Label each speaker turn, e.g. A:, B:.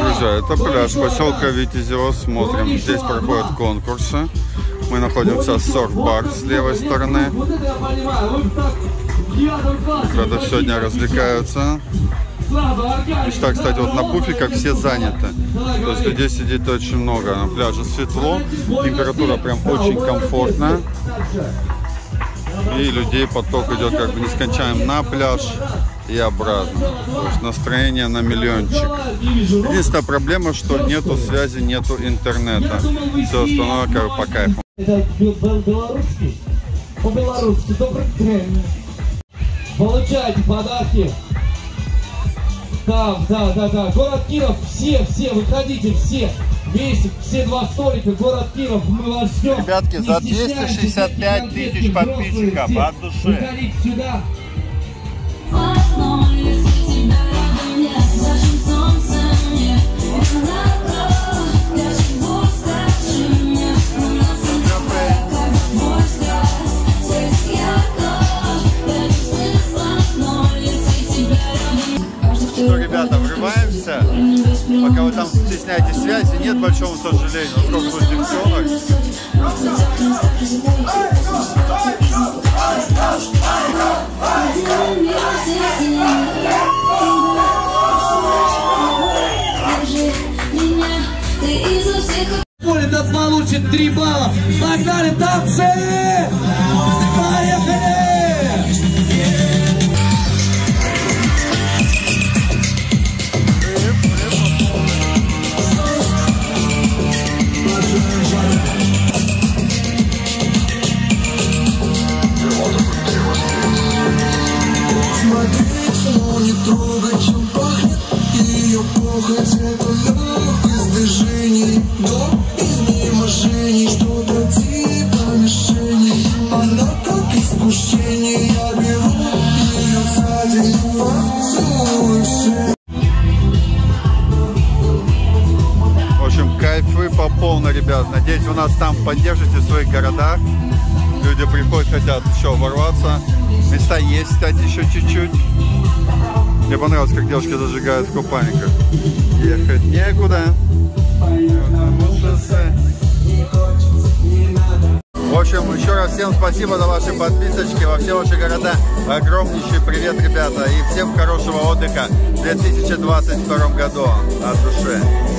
A: Друзья, это пляж поселка Витязево. Смотрим, здесь проходят конкурсы. Мы находимся в сорт-бар с левой стороны. Ребята сегодня развлекаются. Мечта, кстати, вот на пуфиках все заняты. То есть людей сидит очень много. На пляже светло, температура прям очень комфортная. И людей поток идет как бы нескончаем на пляж и обратно. То есть настроение на миллиончик. Единственная проблема, что нету связи, нету интернета. Все остальное как бы по кайфу.
B: Это бел- белорусский? По-белорусски. Добрый день. Получайте подарки. Там, да, да, да. Город Киров, все, все, выходите, все. Вместе, все два столика, город Киров, мы вас ждем.
A: Ребятки, за
B: Не стесняйтесь,
A: 265
B: конфетки
A: тысяч подписчиков, от души.
B: Выходите сюда.
A: Что, ребята, врываемся? Пока вы там стесняетесь связи, нет большого сожаления. Сколько тут девчонок.
B: Нас получит три балла. Погнали, танцы! Поехали!
C: Искушение, я беру ее сзади Поцелуй все
A: кайфы по полной, ребят. Надеюсь, вы нас там поддержите в своих городах. Люди приходят, хотят еще ворваться. Места есть, кстати, еще чуть-чуть. Мне понравилось, как девушки зажигают в купальниках. Ехать некуда. В общем, еще раз всем спасибо за ваши подписочки во все ваши города. Огромнейший привет, ребята. И всем хорошего отдыха в 2022 году. От души.